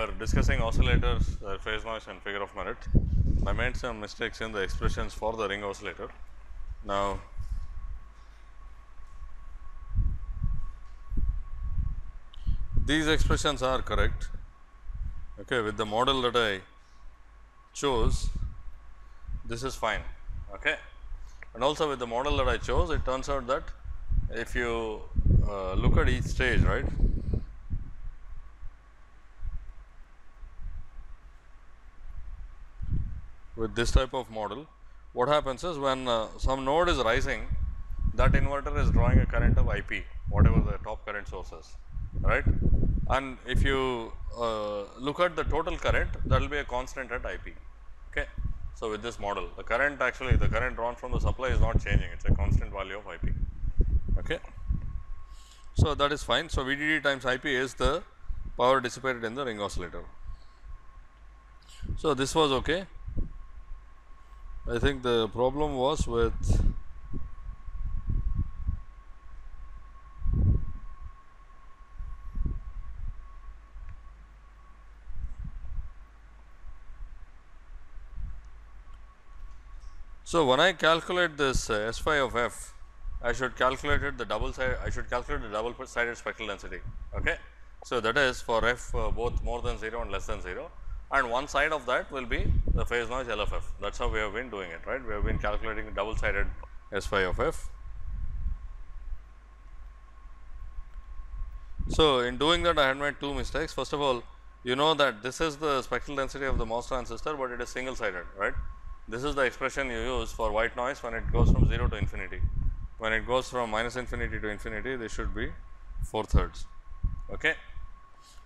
were discussing oscillators, uh, phase noise and figure of merit, I made some mistakes in the expressions for the ring oscillator. Now, these expressions are correct okay, with the model that I chose this is fine okay. and also with the model that I chose it turns out that if you uh, look at each stage right with this type of model what happens is when uh, some node is rising that inverter is drawing a current of IP whatever the top current source is right and if you uh, look at the total current that will be a constant at IP okay. So, with this model the current actually the current drawn from the supply is not changing it is a constant value of IP okay. So, that is fine. So, VDD times IP is the power dissipated in the ring oscillator. So, this was okay. I think the problem was with So, when I calculate this uh, S phi of f, I should calculate it the double side, I should calculate the double sided spectral density. Okay. So, that is for f uh, both more than 0 and less than 0 and one side of that will be the phase noise LFF. That is how we have been doing it, right. We have been calculating double sided S phi of f. So, in doing that I had made two mistakes. First of all, you know that this is the spectral density of the MOS transistor, but it is single sided, right. This is the expression you use for white noise when it goes from 0 to infinity. When it goes from minus infinity to infinity, this should be 4 thirds. Okay.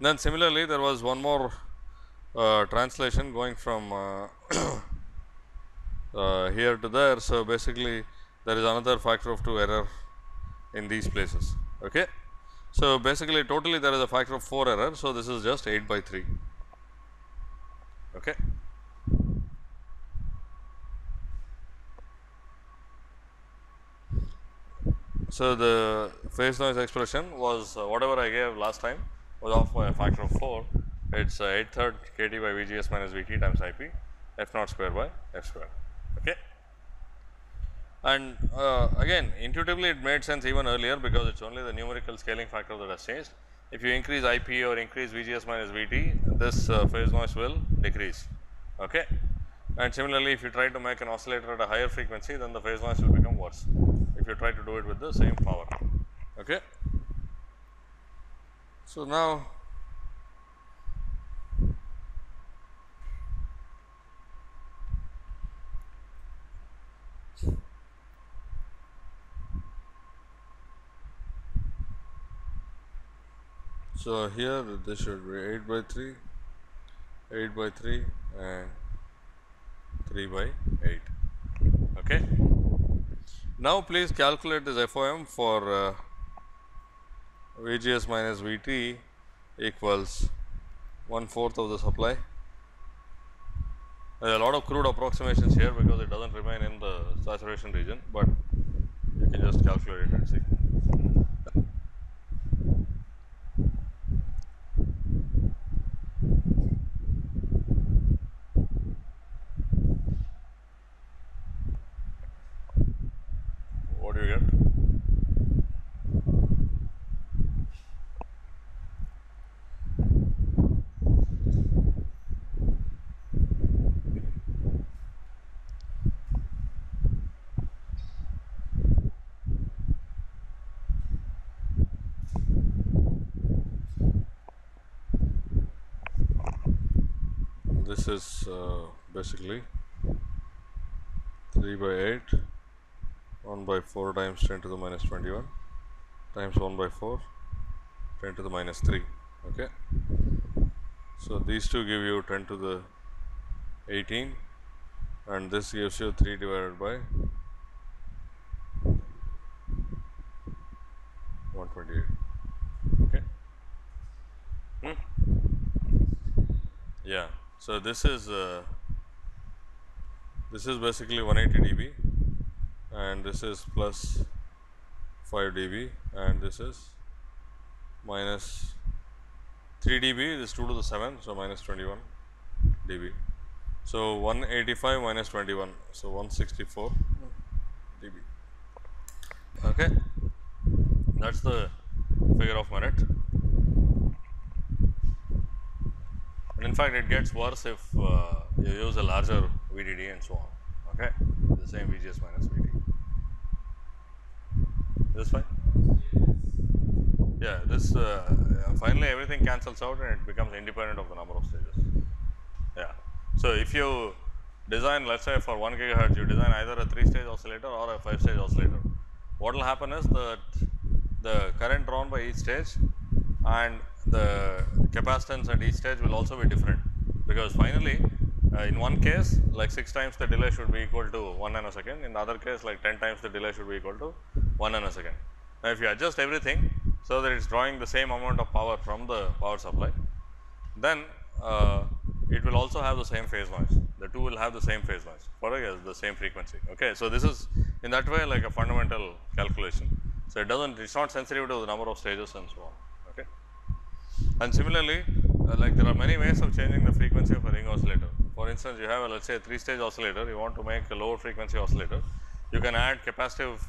Then similarly, there was one more uh, translation going from uh, uh, here to there. So, basically there is another factor of 2 error in these places. Okay. So, basically totally there is a factor of 4 error. So, this is just 8 by 3. Okay. So, the phase noise expression was uh, whatever I gave last time was off by a factor of 4. It is uh, 8 third k T by V G S minus V T times I P f naught square by f square. Okay. And uh, again intuitively it made sense even earlier because it is only the numerical scaling factor that has changed. If you increase I P or increase V G S minus V T, this uh, phase noise will decrease. Okay. And similarly, if you try to make an oscillator at a higher frequency, then the phase noise will become worse if you try to do it with the same power. Okay. So, now So, here this should be 8 by 3, 8 by 3 and 3 by 8. Okay. Now, please calculate this FOM for uh, VGS minus VT equals one fourth of the supply. There are a lot of crude approximations here because it does not remain in the saturation region, but you can just calculate it and see. What do you get? This is uh, basically 3 by 8 1 by 4 times 10 to the minus 21 times 1 by 4 10 to the minus 3 okay? So these two give you 10 to the 18 and this gives you 3 divided by 128 okay hmm? yeah so this is uh, this is basically 180 dB and this is plus 5 dB and this is minus 3 dB this is 2 to the 7, so minus 21 dB. So 185 minus 21, so 164 dB. Okay, that's the figure of merit. And in fact, it gets worse if uh, you use a larger VDD and so on. Okay, the same VGS minus VT. Is this fine? Yeah, this uh, finally everything cancels out and it becomes independent of the number of stages. Yeah. So, if you design let us say for 1 gigahertz you design either a 3 stage oscillator or a 5 stage oscillator. What will happen is that the current drawn by each stage and the capacitance at each stage will also be different because finally uh, in one case like 6 times the delay should be equal to 1 nanosecond in the other case like 10 times the delay should be equal to 1 nanosecond. Now, if you adjust everything so that it is drawing the same amount of power from the power supply then uh, it will also have the same phase noise the two will have the same phase noise for the same frequency. Okay. So, this is in that way like a fundamental calculation. So, it does not it is not sensitive to the number of stages and so on. And similarly, uh, like there are many ways of changing the frequency of a ring oscillator. For instance, you have a let us say a 3 stage oscillator, you want to make a lower frequency oscillator, you can add capacitive,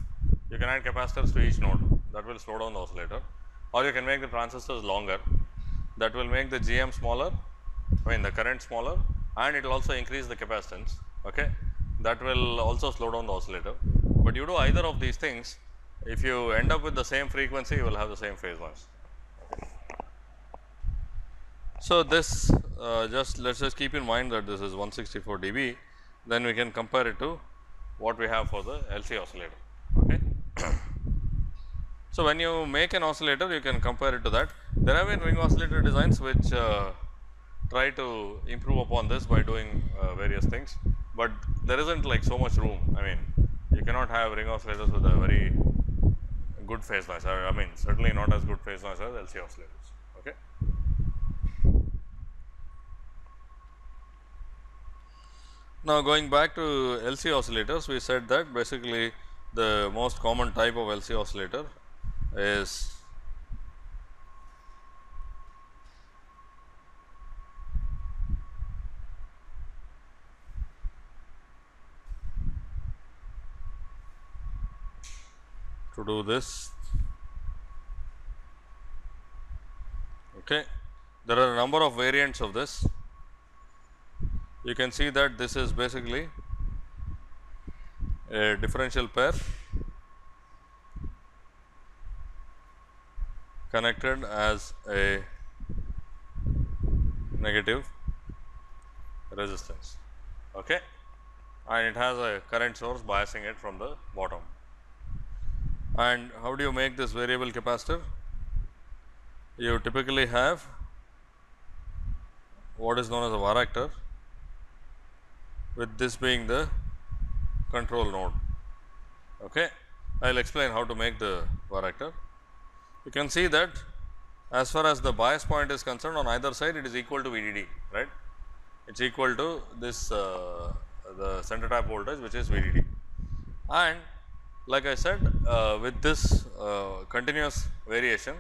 you can add capacitors to each node that will slow down the oscillator or you can make the transistors longer that will make the GM smaller, I mean the current smaller and it will also increase the capacitance, okay. that will also slow down the oscillator. But you do either of these things, if you end up with the same frequency, you will have the same phase noise. So, this uh, just let us just keep in mind that this is 164 dB, then we can compare it to what we have for the LC oscillator. Okay. so, when you make an oscillator, you can compare it to that. There have been ring oscillator designs which uh, try to improve upon this by doing uh, various things, but there is not like so much room. I mean, you cannot have ring oscillators with a very good phase noise. I, I mean, certainly not as good phase noise as LC oscillators. Okay. Now, going back to LC oscillators, we said that basically the most common type of LC oscillator is to do this. Okay. There are a number of variants of this. You can see that this is basically a differential pair connected as a negative resistance. Okay? And it has a current source biasing it from the bottom. And how do you make this variable capacitor? You typically have what is known as a varactor with this being the control node. Okay. I will explain how to make the varactor. You can see that as far as the bias point is concerned on either side it is equal to VDD right. It is equal to this uh, the center tap voltage which is VDD and like I said uh, with this uh, continuous variation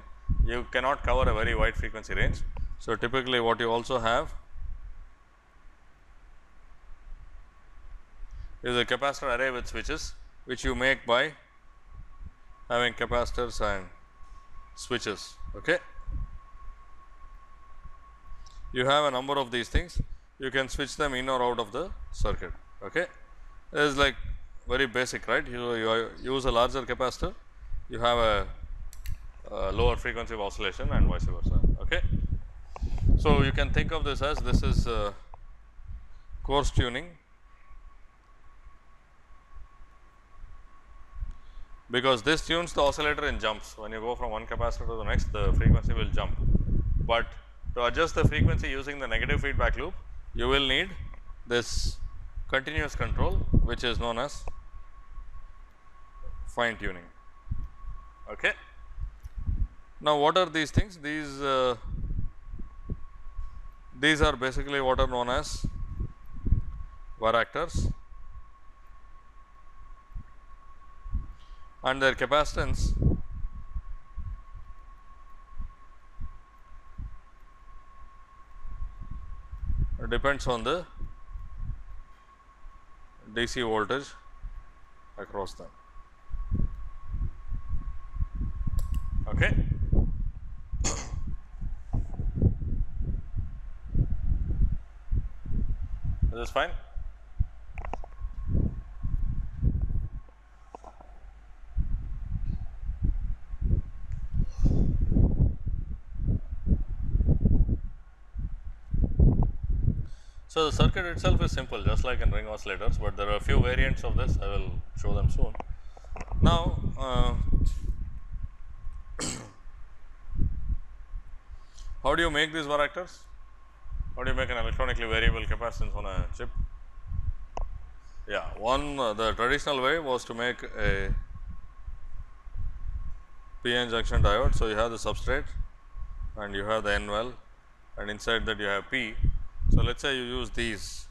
you cannot cover a very wide frequency range. So, typically what you also have is a capacitor array with switches which you make by having capacitors and switches. Okay. You have a number of these things you can switch them in or out of the circuit. Okay. It is like very basic right you, you use a larger capacitor you have a, a, lower frequency of oscillation and vice versa okay so you can think of this as this is uh, coarse tuning because this tunes the oscillator in jumps when you go from one capacitor to the next the frequency will jump but to adjust the frequency using the negative feedback loop you will need this continuous control which is known as fine tuning. Okay. Now, what are these things? These uh, these are basically what are known as varactors and their capacitance depends on the DC voltage across them. Okay. Is this fine? Circuit itself is simple just like in ring oscillators, but there are a few variants of this I will show them soon. Now, uh, how do you make these varactors? How do you make an electronically variable capacitance on a chip? Yeah, one uh, the traditional way was to make a PN junction diode. So, you have the substrate and you have the N well and inside that you have P so, let us say you use these.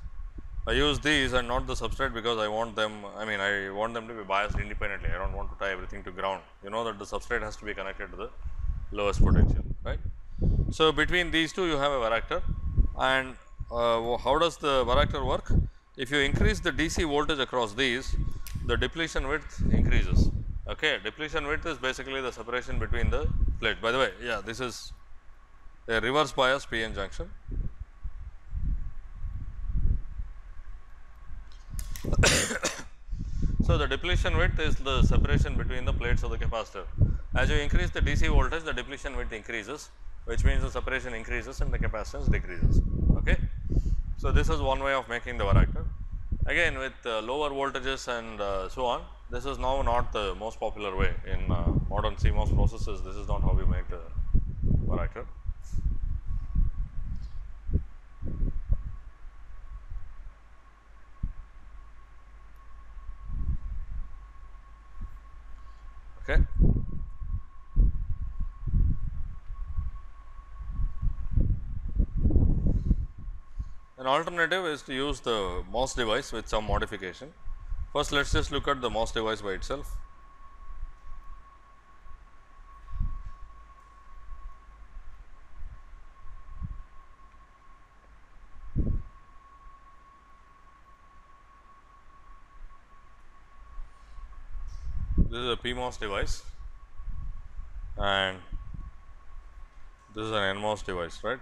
I use these and not the substrate because I want them, I mean I want them to be biased independently. I do not want to tie everything to ground. You know that the substrate has to be connected to the lowest potential, right. So, between these two you have a varactor and uh, how does the varactor work? If you increase the DC voltage across these, the depletion width increases. Okay. Depletion width is basically the separation between the plate. By the way, yeah, this is a reverse bias PN junction so, the depletion width is the separation between the plates of the capacitor. As you increase the DC voltage, the depletion width increases, which means the separation increases and the capacitance decreases. Okay. So, this is one way of making the varactor. Again with uh, lower voltages and uh, so on, this is now not the most popular way in uh, modern CMOS processes, this is not how we make the varactor. Okay. An alternative is to use the MOS device with some modification. First, let us just look at the MOS device by itself. This is a PMOS device and this is an NMOS device, right.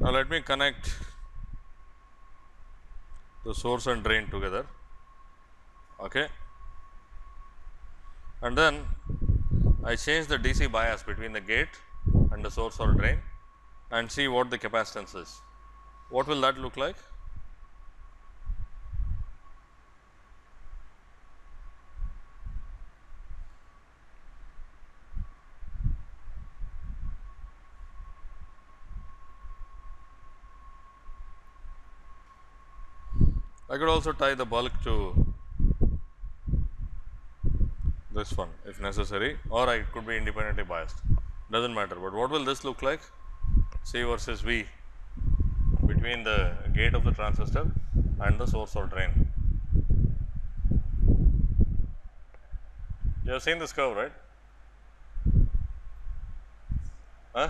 Now, let me connect the source and drain together okay. and then I change the DC bias between the gate and the source or drain and see what the capacitance is what will that look like? I could also tie the bulk to this one if necessary or I could be independently biased. Does not matter, but what will this look like? C versus V between the gate of the transistor and the source or drain. You have seen this curve, right? Huh?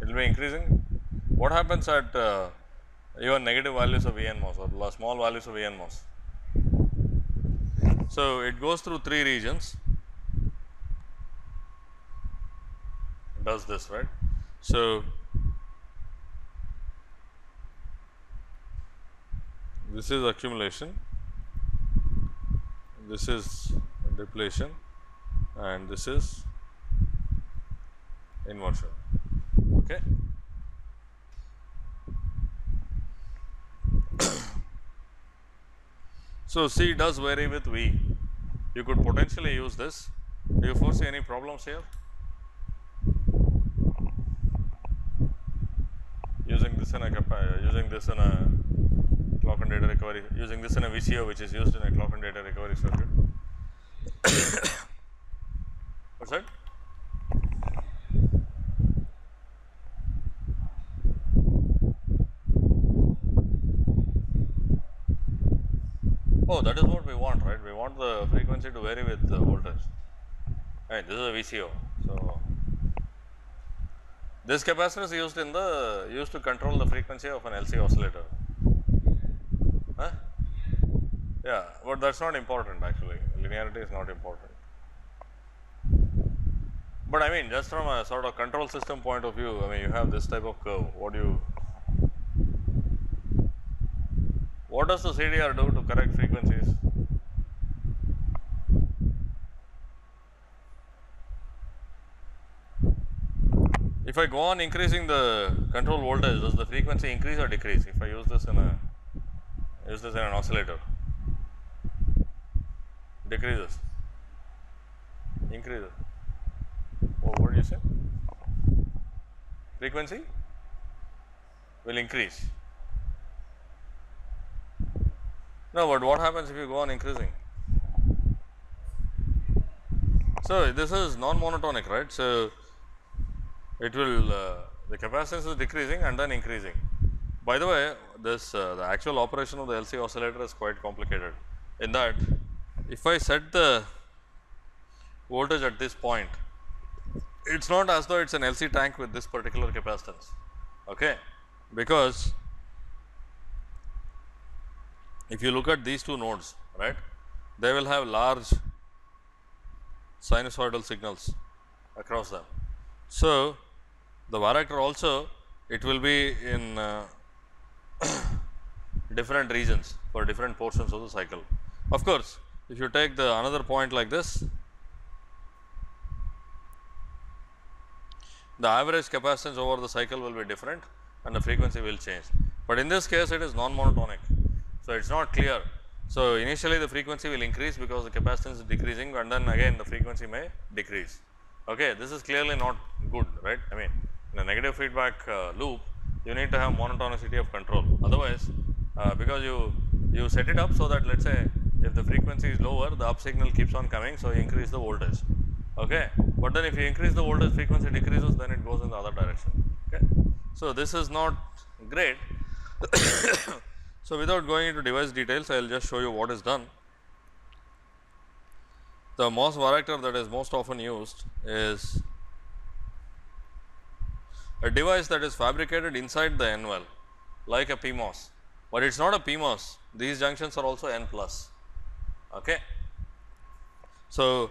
It will be increasing. What happens at uh, even negative values of ENMOS or small values of ENMOS? So, it goes through three regions, does this, right. So, this is accumulation, this is depletion and this is inversion. Okay. so, C does vary with V. You could potentially use this. Do you foresee any problems here? Using this in a using this in a clock and data recovery using this in a VCO which is used in a clock and data recovery circuit. What's that? Oh, that is what we want, right? We want the frequency to vary with the voltage. Right, this is a VCO. So, this capacitor is used in the used to control the frequency of an LC oscillator. Huh? Yeah, but that's not important actually. Linearity is not important. But I mean, just from a sort of control system point of view, I mean, you have this type of curve. What do you what does the CDR do to correct frequencies? If I go on increasing the control voltage, does the frequency increase or decrease? If I use this in a use this in an oscillator, decreases, increases. Oh, what do you say? Frequency will increase. No, but what happens if you go on increasing? So, this is non-monotonic, right? So, it will uh, the capacitance is decreasing and then increasing. By the way, this uh, the actual operation of the LC oscillator is quite complicated in that if I set the voltage at this point, it is not as though it is an LC tank with this particular capacitance, okay, because if you look at these two nodes, right, they will have large sinusoidal signals across them. So, the varactor also it will be in uh, different regions for different portions of the cycle. Of course, if you take the another point like this, the average capacitance over the cycle will be different and the frequency will change. But in this case it is non-monotonic. So, it is not clear. So, initially the frequency will increase because the capacitance is decreasing and then again the frequency may decrease. Okay, this is clearly not good, right. I mean, in a negative feedback uh, loop, you need to have monotonicity of control. Otherwise, uh, because you, you set it up so that let us say if the frequency is lower, the up signal keeps on coming, so increase the voltage. Okay. But then if you increase the voltage frequency decreases, then it goes in the other direction. Okay. So, this is not great. so, without going into device details, I will just show you what is done. The MOS varactor that is most often used is a device that is fabricated inside the N well like a PMOS, but it is not a PMOS these junctions are also N plus. Okay. So,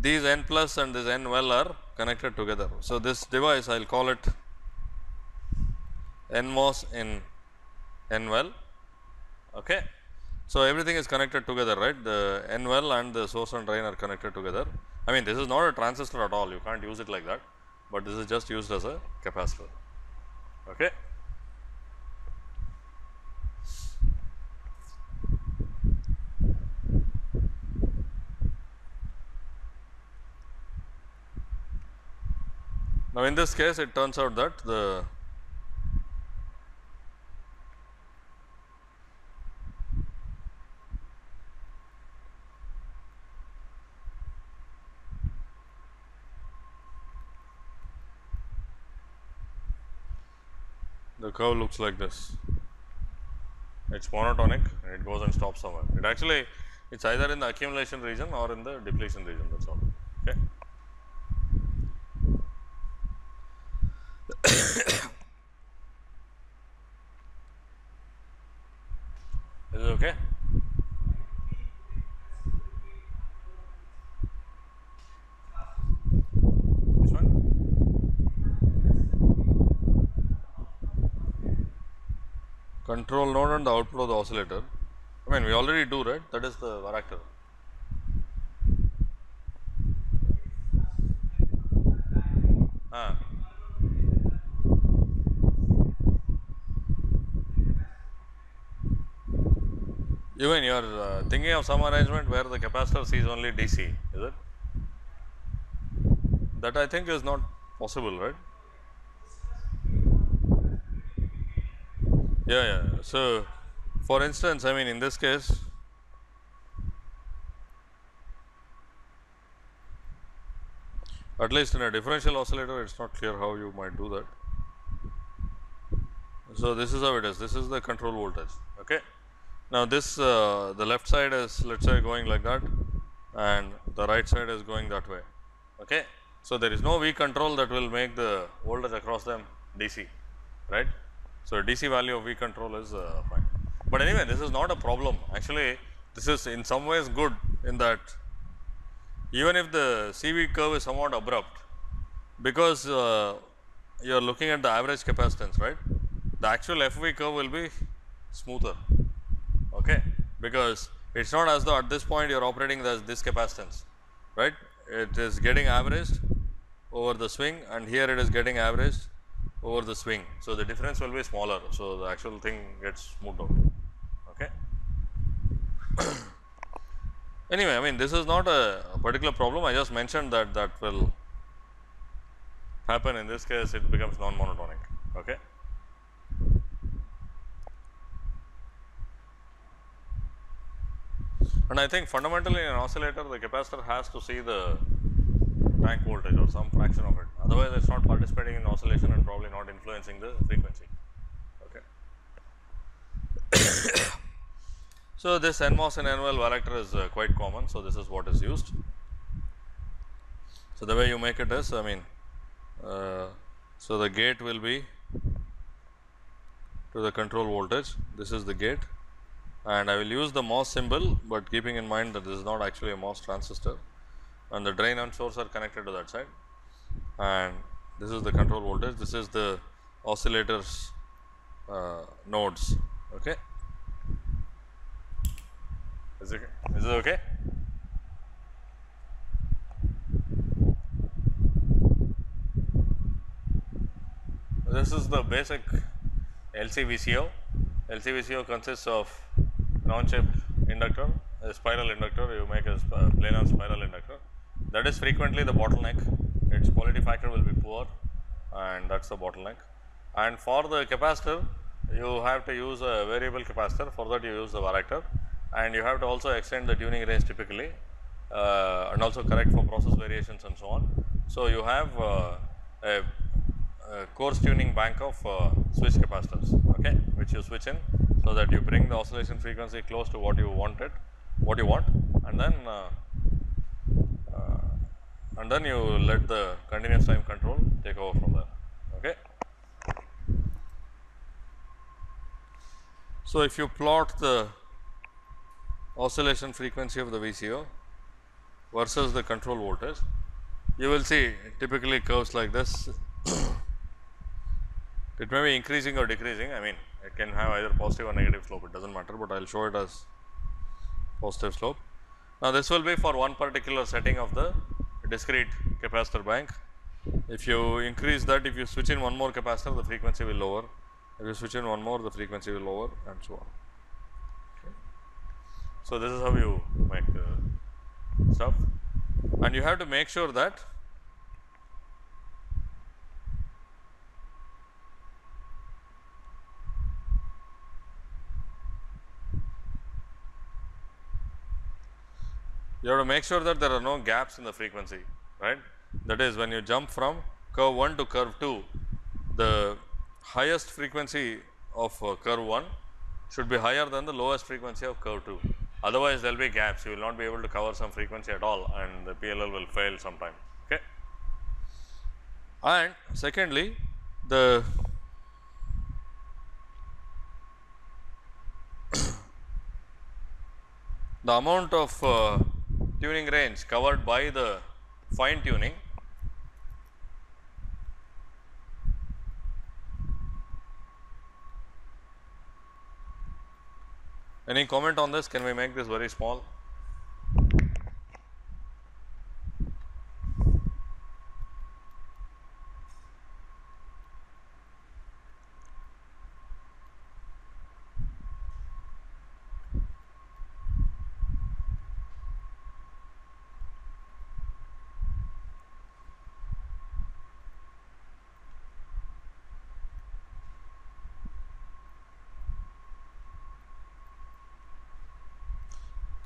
these N plus and this N well are connected together. So, this device I will call it NMOS in N well. Okay. So, everything is connected together right the N well and the source and drain are connected together. I mean this is not a transistor at all you can't use it like that, but this is just used as a capacitor. Okay. Now, in this case it turns out that the the curve looks like this. It is monotonic and it goes and stops somewhere. It actually it is either in the accumulation region or in the depletion region that is all. Okay. Is it okay? Control node and the output of the oscillator. I mean, we already do, right? That is the varactor. Even you are uh, thinking of some arrangement where the capacitor sees only DC, is it? That I think is not possible, right? Yeah, yeah. So, for instance, I mean in this case, at least in a differential oscillator, it is not clear how you might do that. So, this is how it is, this is the control voltage. Now, this uh, the left side is let us say going like that and the right side is going that way. Okay. So, there is no V control that will make the voltage across them DC, right. So, DC value of V control is uh, fine. But anyway, this is not a problem. Actually, this is in some ways good in that even if the CV curve is somewhat abrupt, because uh, you are looking at the average capacitance, right, the actual FV curve will be smoother, okay, because it is not as though at this point you are operating as this capacitance, right, it is getting averaged over the swing and here it is getting averaged over the swing. So, the difference will be smaller. So, the actual thing gets smoothed out. Okay. anyway, I mean this is not a, particular problem. I just mentioned that that will happen in this case it becomes non-monotonic. Okay. And I think fundamentally in an oscillator the capacitor has to see the tank voltage or some fraction of it. Otherwise, it is not participating in oscillation and probably not influencing the frequency. Okay. so, this NMOS and NOL varactor is uh, quite common. So, this is what is used. So, the way you make it is I mean, uh, so the gate will be to the control voltage. This is the gate and I will use the MOS symbol, but keeping in mind that this is not actually a MOS transistor and the drain and source are connected to that side and this is the control voltage, this is the oscillators uh, nodes. Okay. Is it, is it okay? This is the basic LCVCO. LCVCO consists of non-chip inductor, a spiral inductor, you make a planar spiral inductor. That is frequently the bottleneck, its quality factor will be poor and that is the bottleneck. And for the capacitor, you have to use a variable capacitor, for that you use the varactor and you have to also extend the tuning range typically uh, and also correct for process variations and so on. So, you have uh, a, a, coarse tuning bank of uh, switch capacitors, okay, which you switch in so that you bring the oscillation frequency close to what you want it, what you want and then uh, uh, and then you let the continuous time control take over from there. Okay. So, if you plot the oscillation frequency of the VCO versus the control voltage, you will see typically curves like this. It may be increasing or decreasing, I mean it can have either positive or negative slope, it does not matter, but I will show it as positive slope. Now, this will be for one particular setting of the discrete capacitor bank. If you increase that, if you switch in one more capacitor, the frequency will lower. If you switch in one more, the frequency will lower and so on. Okay. So, this is how you make the stuff and you have to make sure that you have to make sure that there are no gaps in the frequency, right. That is when you jump from curve 1 to curve 2, the highest frequency of uh, curve 1 should be higher than the lowest frequency of curve 2. Otherwise, there will be gaps, you will not be able to cover some frequency at all and the PLL will fail sometime. Okay. And secondly, the the amount of uh, tuning range covered by the fine tuning Any comment on this? Can we make this very small?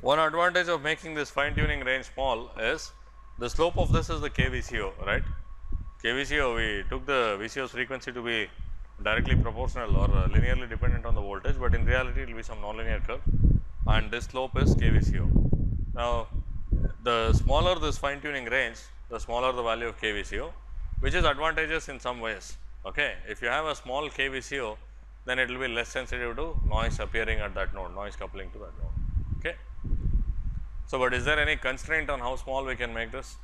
One advantage of making this fine tuning range small is the slope of this is the KVCO, right. KVCO we took the VCO's frequency to be directly proportional or uh, linearly dependent on the voltage, but in reality it will be some nonlinear curve and this slope is KVCO. Now, the smaller this fine tuning range, the smaller the value of KVCO, which is advantageous in some ways. Okay. If you have a small KVCO, then it will be less sensitive to noise appearing at that node, noise coupling to that node. Okay. So, but is there any constraint on how small we can make this?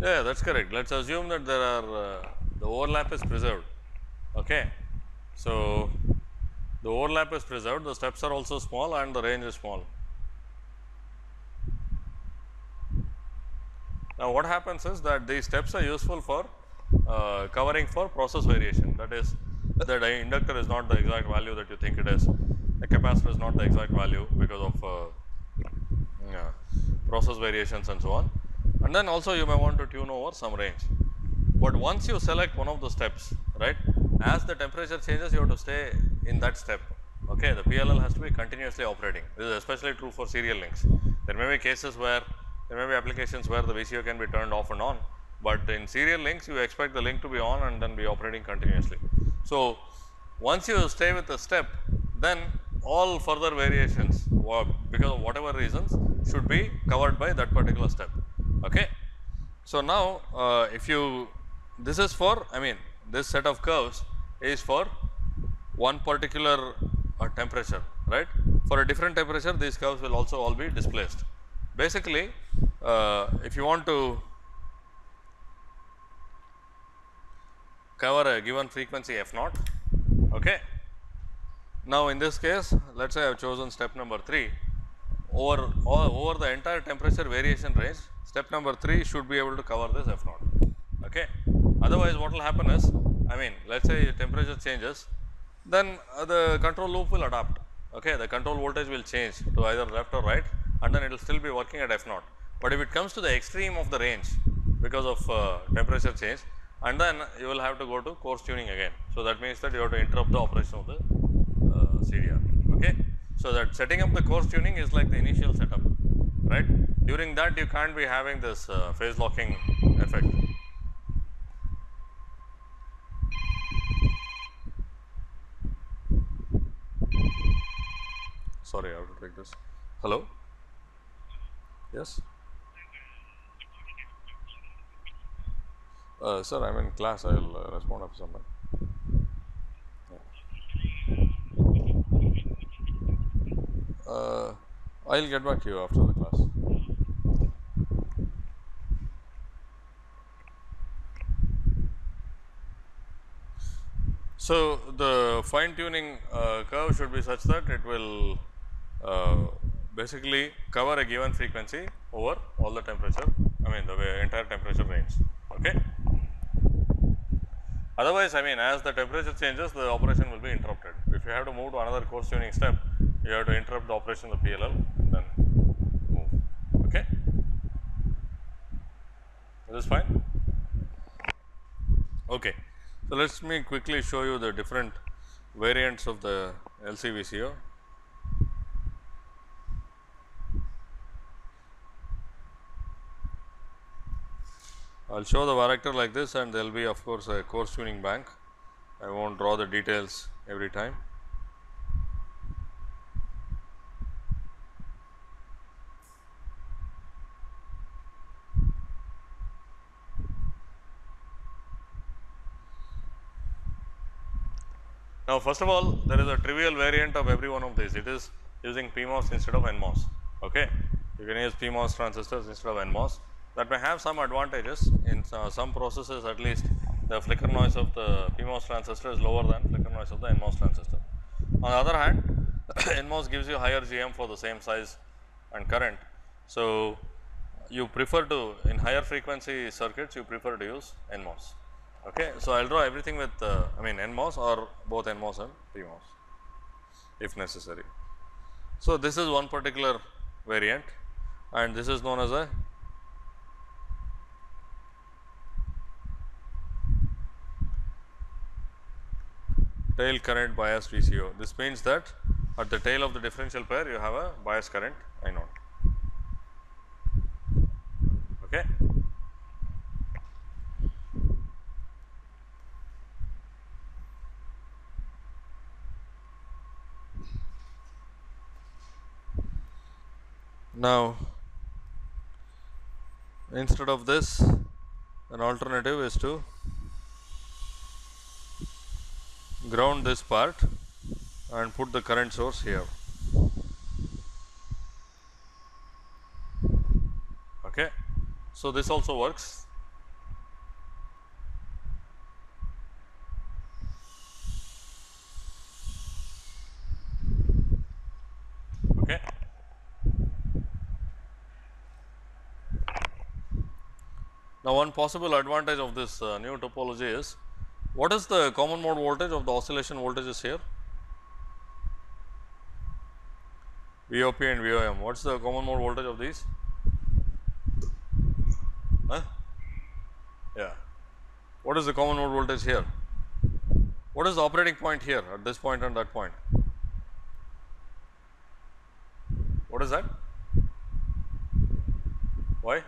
Yeah, that is correct. Let us assume that there are uh, the overlap is preserved. Okay. So, the overlap is preserved, the steps are also small and the range is small. Now, what happens is that these steps are useful for uh, covering for process variation. That is that the inductor is not the exact value that you think it is, the capacitor is not the exact value because of uh, yeah, process variations and so on. And then also you may want to tune over some range. But once you select one of the steps right as the temperature changes you have to stay in that step. Okay the PLL has to be continuously operating. This is especially true for serial links. There may be cases where there may be applications where the VCO can be turned off and on, but in serial links you expect the link to be on and then be operating continuously. So, once you stay with the step then all further variations because of whatever reasons should be covered by that particular step. Okay. So, now uh, if you this is for I mean this set of curves is for one particular uh, temperature right. For a different temperature these curves will also all be displaced. Basically uh, if you want to cover a given frequency f naught okay. Now, in this case let us say I have chosen step number 3 over over the entire temperature variation range step number 3 should be able to cover this f naught. Okay. Otherwise, what will happen is I mean let us say temperature changes then uh, the control loop will adapt okay the control voltage will change to either left or right and then it will still be working at f naught. But if it comes to the extreme of the range because of uh, temperature change and then you will have to go to coarse tuning again. So, that means that you have to interrupt the operation of the uh, CDR. Okay. So, that setting up the coarse tuning is like the initial setup right. During that you can't be having this uh, phase locking effect. Sorry, I have to take this. Hello? Yes? Uh, sir, I am in class. I will uh, respond after some time. Yeah. Uh, I will get back to you after the class. So, the fine tuning uh, curve should be such that it will uh, basically cover a given frequency over all the temperature, I mean the entire temperature range. Okay. Otherwise, I mean as the temperature changes, the operation will be interrupted. If you have to move to another coarse tuning step, you have to interrupt the operation of the PLL and then move. Is this fine? Okay. So, let me quickly show you the different variants of the LCVCO. I will show the varactor like this and there will be of course a coarse tuning bank. I will not draw the details every time. Now, first of all there is a trivial variant of every one of these it is using PMOS instead of NMOS. Okay. You can use PMOS transistors instead of NMOS that may have some advantages in uh, some processes at least the flicker noise of the PMOS transistor is lower than flicker noise of the NMOS transistor. On the other hand NMOS gives you higher GM for the same size and current. So, you prefer to in higher frequency circuits you prefer to use NMOS. Okay. So, I will draw everything with uh, I mean NMOS or both NMOS and PMOS if necessary. So, this is one particular variant and this is known as a tail current bias VCO. This means that at the tail of the differential pair you have a bias current I naught. Okay. Now, instead of this, an alternative is to ground this part and put the current source here. Okay. So, this also works. Okay. Now, one possible advantage of this uh, new topology is what is the common mode voltage of the oscillation voltages here? VOP and VOM. What is the common mode voltage of these? Huh? Yeah. What is the common mode voltage here? What is the operating point here at this point and that point? What is that? Why?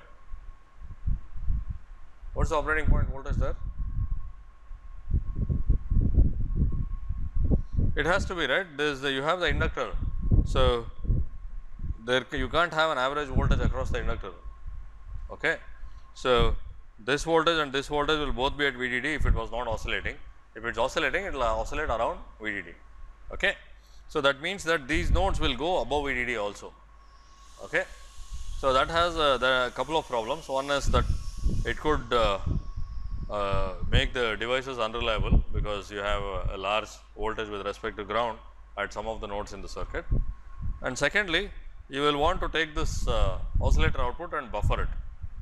What is the operating point voltage there? It has to be right. There is the you have the inductor. So, there you can't have an average voltage across the inductor. Okay. So, this voltage and this voltage will both be at VDD if it was not oscillating. If it is oscillating, it will oscillate around VDD. Okay. So, that means that these nodes will go above VDD also. Okay. So, that has uh, there a couple of problems. One is that it could uh, uh, make the devices unreliable because you have a, a, large voltage with respect to ground at some of the nodes in the circuit. And secondly, you will want to take this uh, oscillator output and buffer it.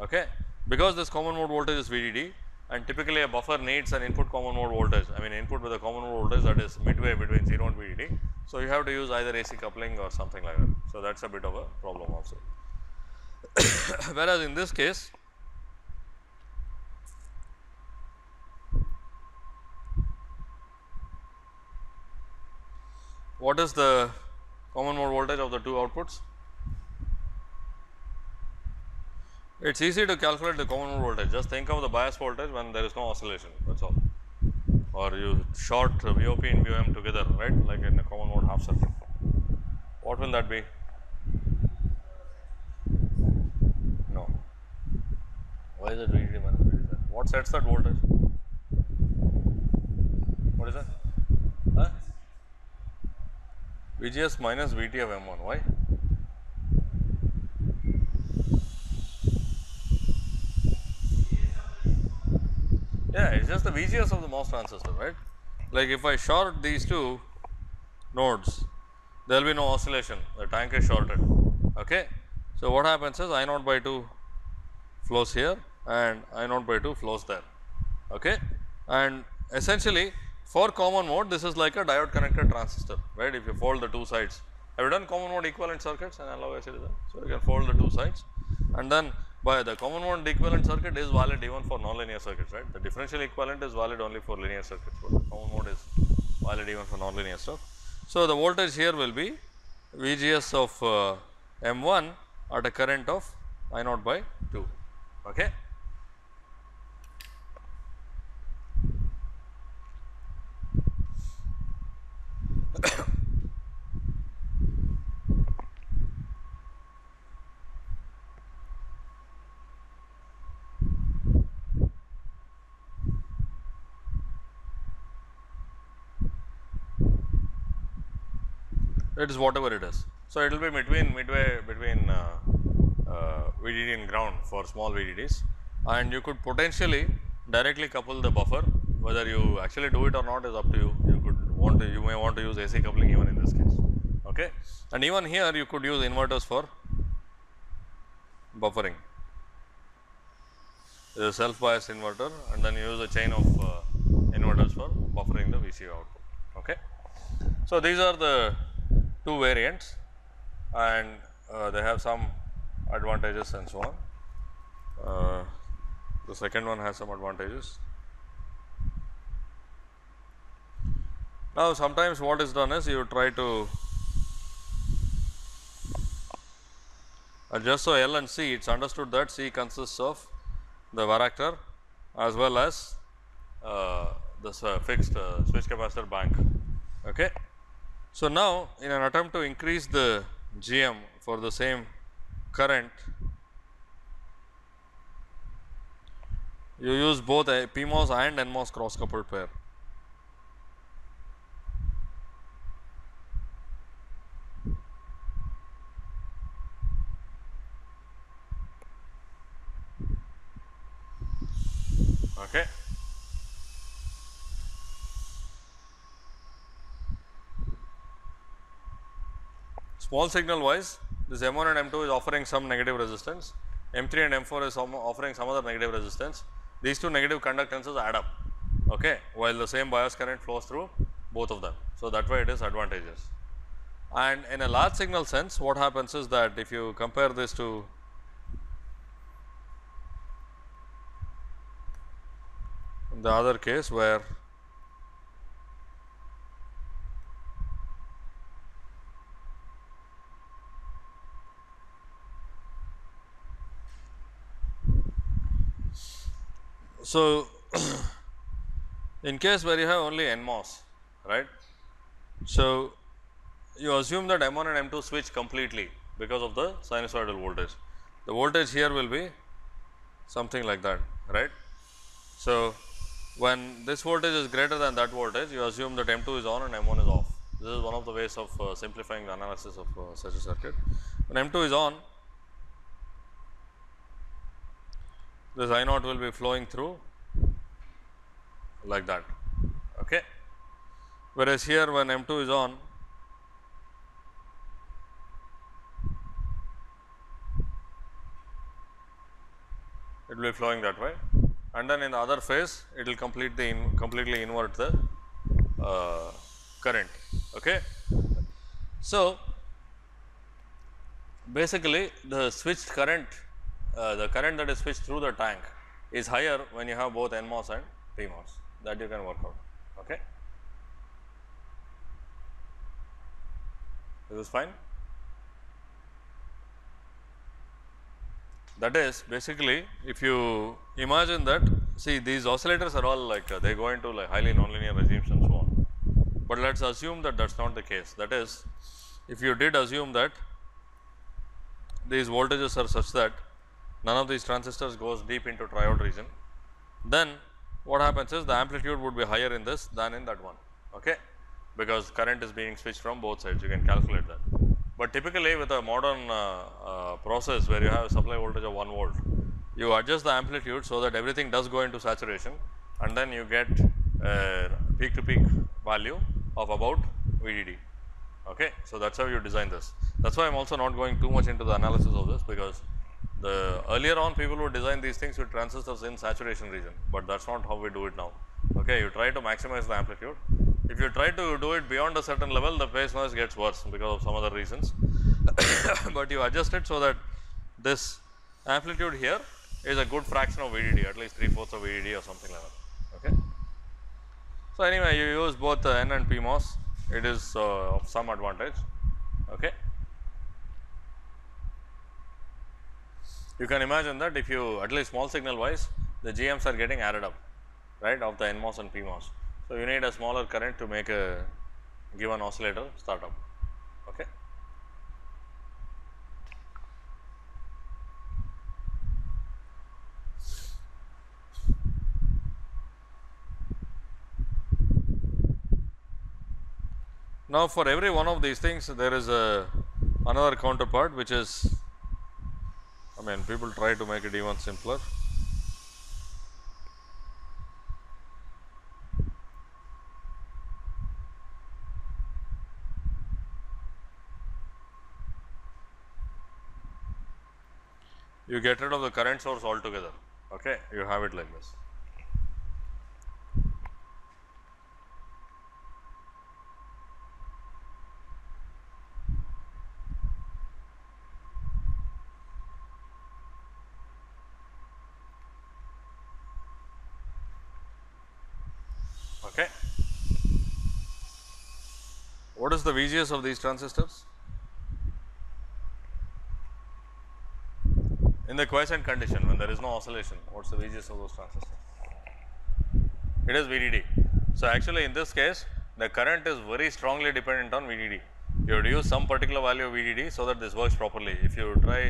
Okay. Because this common mode voltage is VDD and typically a buffer needs an input common mode voltage, I mean input with a common mode voltage that is midway between 0 and VDD. So, you have to use either AC coupling or something like that. So, that is a bit of a problem also. Whereas, in this case what is the common mode voltage of the two outputs? It is easy to calculate the common mode voltage, just think of the bias voltage when there is no oscillation that is all or you short VOP and VOM together right like in a common mode half circuit. What will that be? No. Why is it VDD minus VDD? What sets that voltage? What is that? Huh? VGS minus VT of M1. Why? Yeah, it is just the VGS of the MOS transistor, right. Like if I short these two nodes, there will be no oscillation, the tank is shorted. Okay. So, what happens is I naught by 2 flows here and I naught by 2 flows there. Okay. And essentially for common mode this is like a diode connected transistor, right. If you fold the two sides, have you done common mode equivalent circuits and analog So, you can fold the two sides and then by the common mode equivalent circuit is valid even for nonlinear circuits, right. The differential equivalent is valid only for linear circuits, but the common mode is valid even for nonlinear stuff. So, the voltage here will be VGS of uh, M1 at a current of I naught by 2. Okay. It is whatever it is. So, it will be between midway between uh, uh, VDD and ground for small VDDs and you could potentially directly couple the buffer whether you actually do it or not is up to you. You want to you may want to use AC coupling even in this case. Okay. And even here you could use inverters for buffering. a self biased inverter and then use a chain of uh, inverters for buffering the VCO output. Okay. So, these are the two variants and uh, they have some advantages and so on. Uh, the second one has some advantages. Now, sometimes what is done is you try to adjust so L and C it is understood that C consists of the varactor as well as uh, this uh, fixed uh, switch capacitor bank. Okay. So, now in an attempt to increase the GM for the same current, you use both PMOS and NMOS cross coupled pair. Okay. Small signal wise, this M1 and M2 is offering some negative resistance, M3 and M4 is offering some other negative resistance. These two negative conductances add up, okay, while the same bias current flows through both of them. So, that way it is advantageous. And in a large signal sense, what happens is that if you compare this to the other case where So, in case where you have only NMOS, right. So, you assume that M1 and M2 switch completely because of the sinusoidal voltage. The voltage here will be something like that, right. So, when this voltage is greater than that voltage, you assume that M2 is on and M1 is off. This is one of the ways of uh, simplifying the analysis of uh, such a circuit. When M2 is on, this I naught will be flowing through like that. Okay. Whereas, here when M2 is on, it will be flowing that way and then in the other phase it will complete the in, completely invert the uh, current. Okay. So, basically the switched current uh, the current that is switched through the tank is higher when you have both NMOS and PMOS that you can work out. Okay. This Is fine? That is basically if you imagine that see these oscillators are all like uh, they go into like highly nonlinear regimes and so on. But let us assume that that is not the case that is if you did assume that these voltages are such that none of these transistors goes deep into triode region, then what happens is the amplitude would be higher in this than in that one, okay? because current is being switched from both sides, you can calculate that. But typically with a modern uh, uh, process where you have a supply voltage of 1 volt, you adjust the amplitude so that everything does go into saturation and then you get a peak to peak value of about VDD. Okay. So, that is how you design this. That is why I am also not going too much into the analysis of this because the earlier on people would design these things with transistors in saturation region, but that is not how we do it now. Okay. You try to maximize the amplitude. If you try to do it beyond a certain level, the phase noise gets worse because of some other reasons, but you adjust it so that this amplitude here is a good fraction of VDD, at least 3 fourths of VDD or something like that. Okay. So, anyway, you use both uh, N and PMOS, it is uh, of some advantage. Okay. You can imagine that if you at least small signal wise, the GMs are getting added up, right, of the NMOS and PMOS. So, you need a smaller current to make a given oscillator start up. Okay. Now, for every one of these things there is a another counterpart which is I mean people try to make it even simpler. You get rid of the current source altogether, okay? you have it like this. Okay. What is the VGS of these transistors? The quiescent condition when there is no oscillation, what is the VGS of those transistors? It is VDD. So, actually in this case the current is very strongly dependent on VDD. You have to use some particular value of VDD so that this works properly. If you try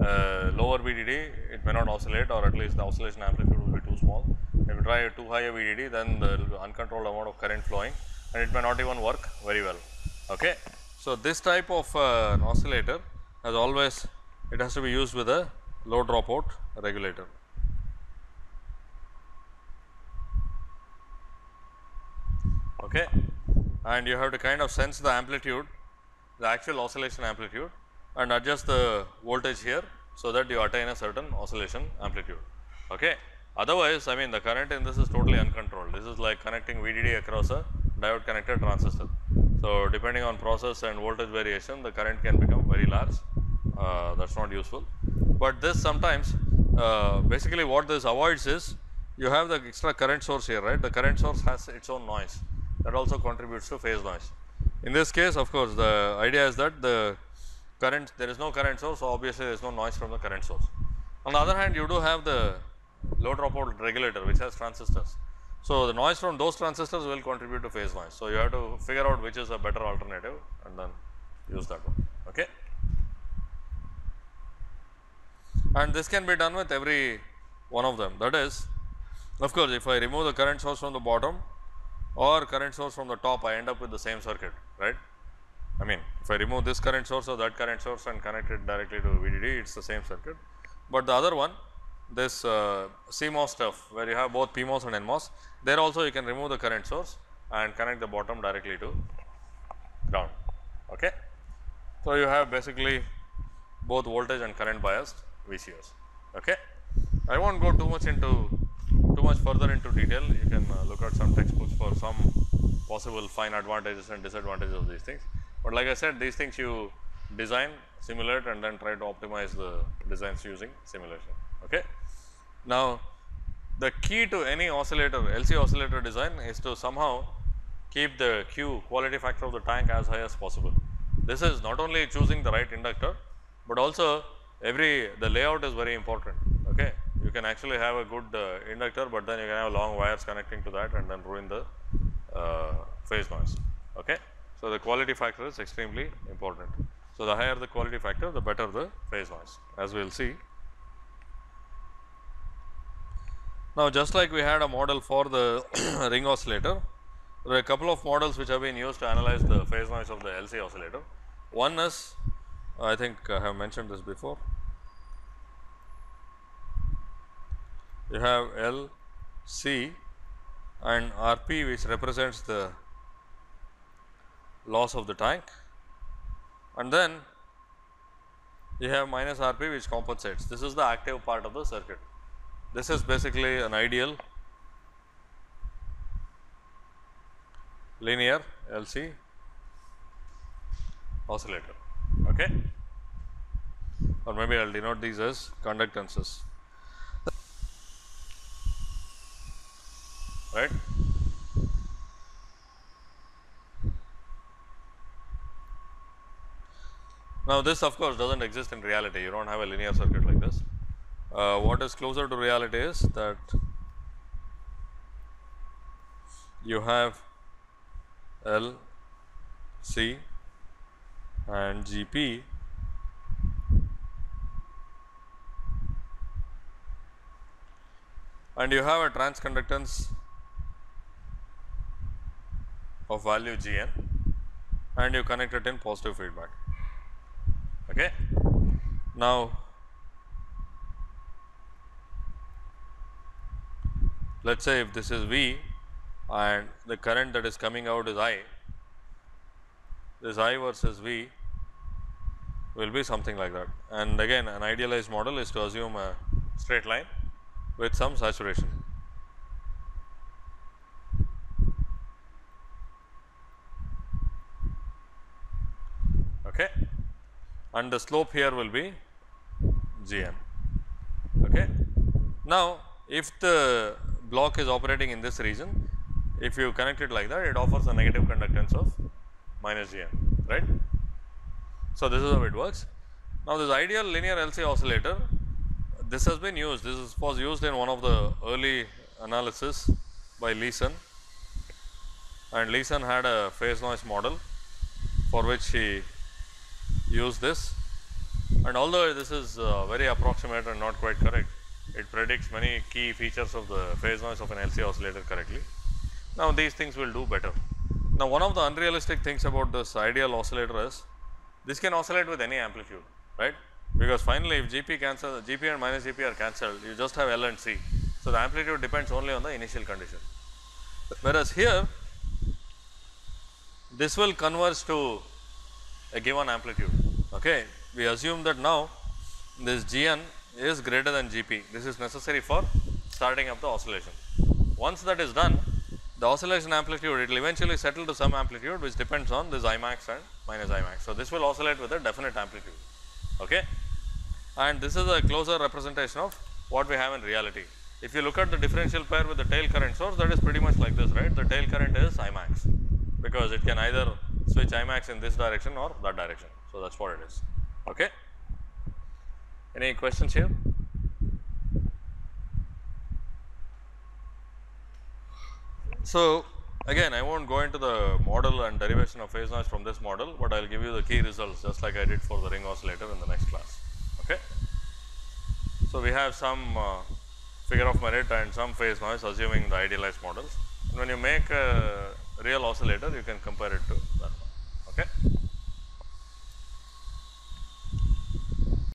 uh, lower VDD, it may not oscillate or at least the oscillation amplitude will be too small. If you try too high a VDD, then there will be uncontrolled amount of current flowing and it may not even work very well. Okay. So, this type of uh, oscillator as always it has to be used with a low dropout regulator. Okay. And you have to kind of sense the amplitude, the actual oscillation amplitude and adjust the voltage here, so that you attain a certain oscillation amplitude. Okay. Otherwise, I mean the current in this is totally uncontrolled. This is like connecting VDD across a diode connected transistor. So, depending on process and voltage variation, the current can become very large. Uh, that is not useful. But this sometimes uh, basically what this avoids is you have the extra current source here, right. The current source has its own noise that also contributes to phase noise. In this case, of course, the idea is that the current there is no current source, so obviously there is no noise from the current source. On the other hand, you do have the low dropout regulator which has transistors. So, the noise from those transistors will contribute to phase noise. So, you have to figure out which is a better alternative and then use that one. Okay. And this can be done with every one of them. That is, of course, if I remove the current source from the bottom or current source from the top, I end up with the same circuit, right. I mean, if I remove this current source or that current source and connect it directly to VDD, it is the same circuit. But the other one, this uh, CMOS stuff where you have both PMOS and NMOS, there also you can remove the current source and connect the bottom directly to ground. Okay. So, you have basically both voltage and current biased VCOs. Okay. I not go too much into too much further into detail, you can uh, look at some textbooks for some possible fine advantages and disadvantages of these things. But like I said these things you design, simulate and then try to optimize the designs using simulation. Okay. Now, the key to any oscillator LC oscillator design is to somehow keep the Q quality factor of the tank as high as possible. This is not only choosing the right inductor, but also every the layout is very important. Okay. You can actually have a good uh, inductor, but then you can have long wires connecting to that and then ruin the uh, phase noise. Okay. So, the quality factor is extremely important. So, the higher the quality factor, the better the phase noise as we will see. Now, just like we had a model for the ring oscillator, there are a couple of models which have been used to analyze the phase noise of the LC oscillator. One is I think I have mentioned this before. You have L, C and R p which represents the loss of the tank and then you have minus R p which compensates. This is the active part of the circuit. This is basically an ideal linear LC oscillator. Okay. Or maybe I will denote these as conductances. Right. Now, this of course does not exist in reality, you do not have a linear circuit like this. Uh, what is closer to reality is that you have L, C and G P and you have a transconductance of value G n and you connect it in positive feedback. Okay. Now, let us say if this is V and the current that is coming out is I, this I versus V will be something like that. And again an idealized model is to assume a straight line with some saturation. Okay. And the slope here will be G m. Okay. Now, if the block is operating in this region, if you connect it like that, it offers a negative conductance of minus G m, right. So, this is how it works. Now, this ideal linear LC oscillator, this has been used, this was used in one of the early analysis by Leeson and Leeson had a phase noise model for which he used this And although this is uh, very approximate and not quite correct, it predicts many key features of the phase noise of an LC oscillator correctly. Now, these things will do better. Now, one of the unrealistic things about this ideal oscillator is this can oscillate with any amplitude, right? Because finally, if GP cancel, GP and minus GP are cancelled, you just have L and C. So, the amplitude depends only on the initial condition. Whereas here, this will converge to a given amplitude. Okay, we assume that now this Gn is greater than Gp. This is necessary for starting up the oscillation. Once that is done, the oscillation amplitude it will eventually settle to some amplitude which depends on this Imax and minus Imax. So, this will oscillate with a definite amplitude. Okay. And this is a closer representation of what we have in reality. If you look at the differential pair with the tail current source that is pretty much like this right, the tail current is Imax because it can either switch Imax in this direction or that direction. So, that is what it is. Okay. Any questions here? So, again I not go into the model and derivation of phase noise from this model, but I will give you the key results just like I did for the ring oscillator in the next class. Okay. So, we have some uh, figure of merit and some phase noise assuming the idealized models. And when you make a real oscillator, you can compare it to